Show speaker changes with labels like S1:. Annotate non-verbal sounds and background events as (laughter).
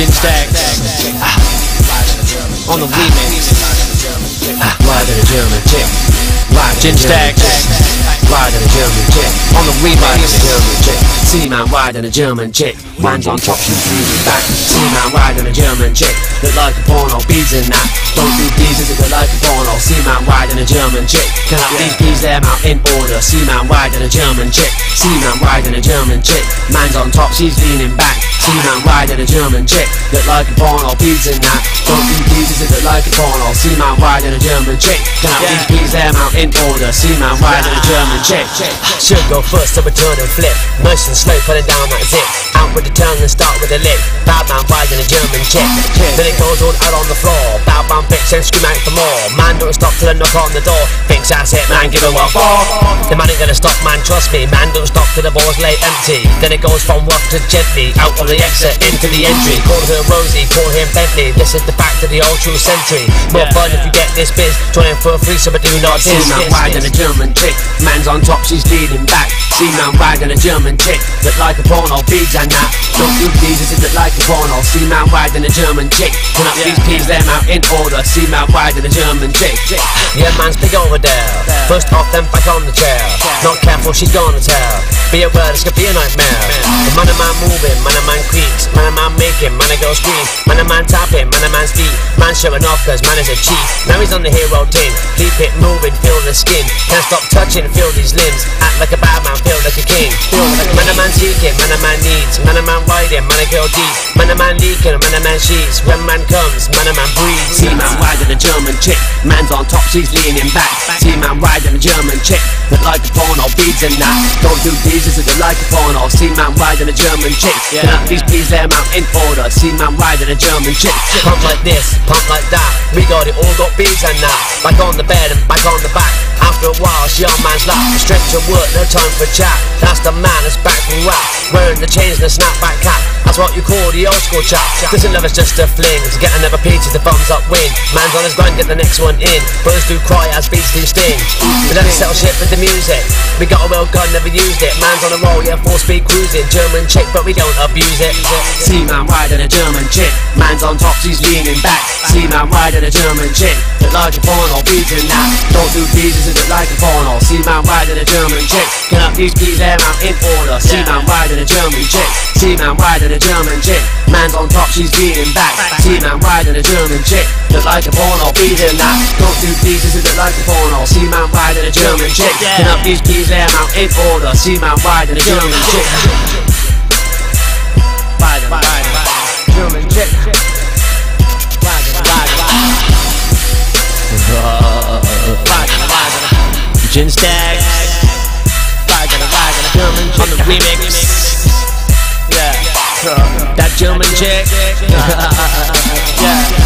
S1: Gin StackZ. Ah. On the remix.
S2: Ah, Ride in a German chick. In
S1: Gin
S2: a German
S1: Stacks.
S2: chick. Ride in a German chick.
S1: On the
S2: Ride in a
S1: remix.
S2: German chick. See man ride in a German chick. Man's on top, she's leaning back. See man ride in a German chick. Look like a porno, beads in that. Don't do these, is it look like a porno? See man ride in a German chick. Can I please please them out in order? See man ride in a German chick. See man ride in a German chick. Man's on top, she's leaning back. See man ride in a German chick. Look like a porno, beads in that. Don't do these, is it look like a porno? See man ride in a German chick. Can I
S1: Yeah.
S2: please please them out in order? See man ride in a German chick.
S3: Should go first to return and flip. Nice and slow, putting down that zip. Out with the tongue and start with the lip. Bad man riding a German chick. Then it goes all out on the floor. Bad man bitch and scream out for more. Man don't stop till I knock on the door. Thinks that's it, man, give him what for. The man ain't gonna stop, man, trust me. Man don't stop till the balls lay empty. Then it goes from rough to gently. Out of the exit, into the entry. Call her Rosie, call him Bentley. This is the back to the old true century. More
S1: Yeah.
S3: fun if you get this biz. Join in for free, so but do not
S2: See
S3: diss.
S2: man
S3: diss,
S2: riding a German chick, man's on top, she's leaning back. See man riding a German chick, look like a porno, beads and that. Don't do these, it look like a porno. See man riding a German chick, can I please please them out in order? See man riding a German chick.
S3: Yeah, man's big over there. First off, then back on the chair. Not careful, she's gonna tell. Be aware, could be a nightmare. Man a man moving, man a man creaks, man a man making, man a girl scream, man a man tapping, man a man's feet, man showing off cause man is a chief. Now he's on the hero team. Keep it moving, feel the skin. Can't stop touching, feel these limbs. Act like a bad man, like a king. Man a man seeking, man a man needs, man a man riding, man a girl deep, man a man leaking, man a man sheets. When man comes, man a man breathes.
S2: See man riding a German chick, man's on top, she's leaning back. See man riding a German chick, look like a porno, beads and that. Don't do these, it look like a porno. See man riding a German chick, can I please please them out in order? See man riding a German chick.
S3: Pump like this, pump like that. We got it all, got beats and that. Back on the bed and back on the back. After a while, she on man's lap. Stretch to work, no time for chat. That's the man that's back from rap. Wearing the chains and the snapback cap. That's what you call the old school chap. Doesn't love is just a fling. To get another peach is the thumbs up win. Man's on his grind, get the next one in. Brothers do cry as beats do sting. We don't settle shit with the music. We got a real gun, never used it. Man's on a roll, yeah, four speed cruising. German chick, but we don't abuse it.
S2: See man riding a German chick, man's on top, she's leaning back. See man riding a German chick, look like a porno, beating that. Don't do these, it look like a porno. See man riding a German chick, can I please please them out in order? See man riding a German jet see man riding a German chick, man's on top, she's leaning back. See man riding a German chick, look like a porno, beating that. Don't do these, it look like a porno. See man riding a German chick, can I please please them out in order? See man riding a German chick. Riding, riding, German chick. Riding, riding, riding, riding,
S1: Gin
S2: StackZ.
S1: Remix.
S2: Yeah,
S1: That German chick. (laughs)
S2: yeah.